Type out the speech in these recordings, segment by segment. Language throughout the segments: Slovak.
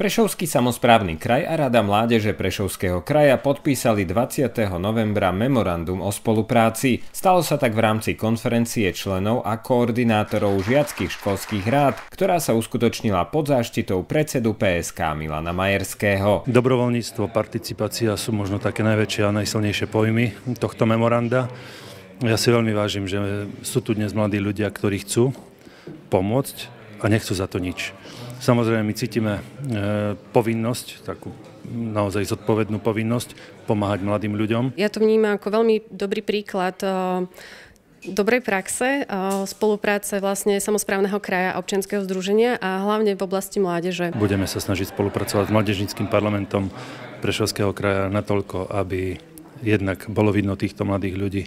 Prešovský samozprávny kraj a Rada mládeže Prešovského kraja podpísali 20. novembra memorandum o spolupráci. Stalo sa tak v rámci konferencie členov a koordinátorov žiackých školských rád, ktorá sa uskutočnila pod záštitou predsedu PSK Milana Majerského. Dobrovoľníctvo, participácia sú možno také najväčšie a najsilnejšie pojmy tohto memoranda. Ja si veľmi vážim, že sú tu dnes mladí ľudia, ktorí chcú pomôcť a nechcú za to nič. Samozrejme, my cítime e, povinnosť, takú naozaj zodpovednú povinnosť pomáhať mladým ľuďom. Ja to vnímam ako veľmi dobrý príklad e, dobrej praxe, e, spolupráce vlastne samozprávneho kraja a občianského združenia a hlavne v oblasti mládeže. Budeme sa snažiť spolupracovať s Mladežnickým parlamentom Prešovského kraja natoľko, aby jednak bolo vidno týchto mladých ľudí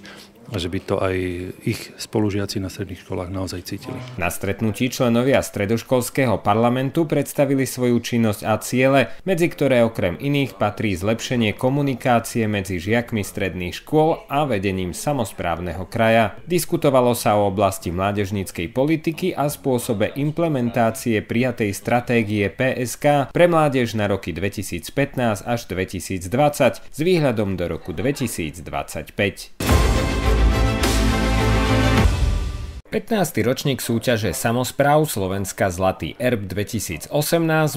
a že by to aj ich spolužiaci na stredných školách naozaj cítili. Na stretnutí členovia stredoškolského parlamentu predstavili svoju činnosť a ciele, medzi ktoré okrem iných patrí zlepšenie komunikácie medzi žiakmi stredných škôl a vedením samozprávneho kraja. Diskutovalo sa o oblasti mládežníckej politiky a spôsobe implementácie prijatej stratégie PSK pre mládež na roky 2015 až 2020 s výhľadom do roku 2025. 15. ročník súťaže Samospráv Slovenska Zlatý erb 2018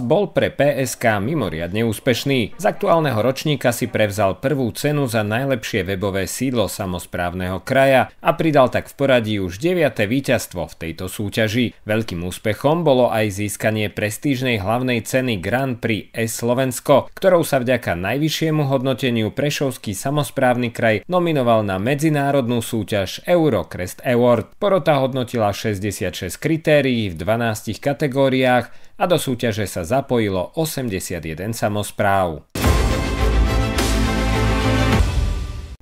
bol pre PSK mimoriadne úspešný. Z aktuálneho ročníka si prevzal prvú cenu za najlepšie webové sídlo samozprávneho kraja a pridal tak v poradí už 9. víťazstvo v tejto súťaži. Veľkým úspechom bolo aj získanie prestížnej hlavnej ceny Grand Prix S Slovensko, ktorou sa vďaka najvyššiemu hodnoteniu Prešovský samozprávny kraj nominoval na medzinárodnú súťaž Eurocrest Award. Porota hodnotila 66 kritérií v 12 kategóriách a do súťaže sa zapojilo 81 samozpráv.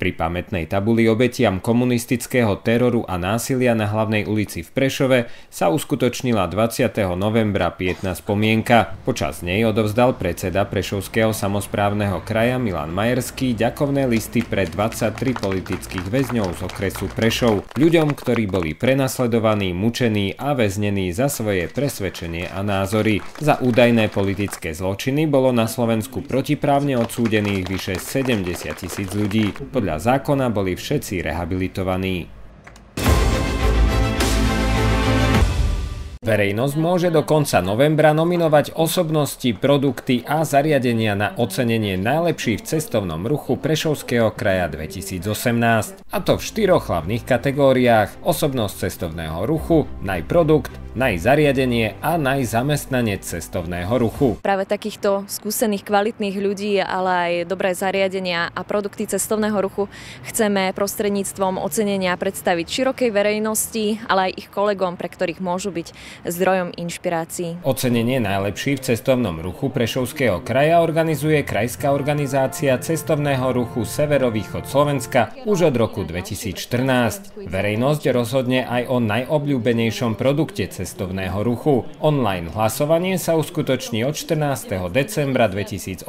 Pri pamätnej tabuli obetiam komunistického teroru a násilia na hlavnej ulici v Prešove sa uskutočnila 20. novembra pietná spomienka. Počas nej odovzdal predseda Prešovského samozprávneho kraja Milan Majerský ďakovné listy pre 23 politických väzňov z okresu Prešov, ľuďom, ktorí boli prenasledovaní, mučení a väznení za svoje presvedčenie a názory. Za údajné politické zločiny bolo na Slovensku protiprávne odsúdených vyše 70 tisíc ľudí. Podľa zákona boli všetci rehabilitovaní. Verejnosť môže do konca novembra nominovať osobnosti, produkty a zariadenia na ocenenie najlepších v cestovnom ruchu Prešovského kraja 2018. A to v štyroch hlavných kategóriách. Osobnosť cestovného ruchu, najprodukt, najzariadenie a najzamestnanec cestovného ruchu. Práve takýchto skúsených, kvalitných ľudí, ale aj dobré zariadenia a produkty cestovného ruchu chceme prostredníctvom ocenenia predstaviť širokej verejnosti, ale aj ich kolegom, pre ktorých môžu byť zdrojom inšpirácií. Ocenenie najlepší v cestovnom ruchu Prešovského kraja organizuje Krajská organizácia cestovného ruchu Severovýchod Slovenska už od roku 2014. Verejnosť rozhodne aj o najobľúbenejšom produkte cestovného ruchu. Online hlasovanie sa uskutoční od 14. decembra 2018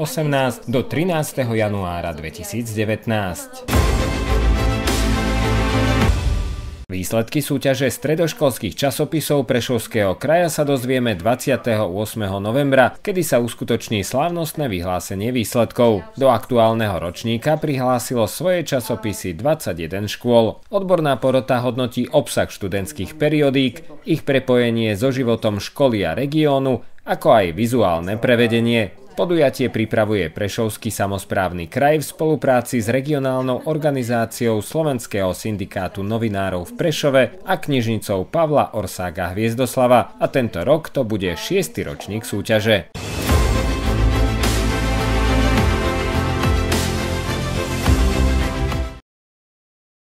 do 13. januára 2019. Výsledky súťaže stredoškolských časopisov Prešovského kraja sa dozvieme 28. novembra, kedy sa uskutoční slávnostné vyhlásenie výsledkov. Do aktuálneho ročníka prihlásilo svoje časopisy 21 škôl. Odborná porota hodnotí obsah študentských periodík, ich prepojenie so životom školy a regiónu, ako aj vizuálne prevedenie. Podujatie pripravuje Prešovský samozprávny kraj v spolupráci s regionálnou organizáciou Slovenského syndikátu novinárov v Prešove a knižnicou Pavla Orsága Hviezdoslava a tento rok to bude šiestý ročník súťaže.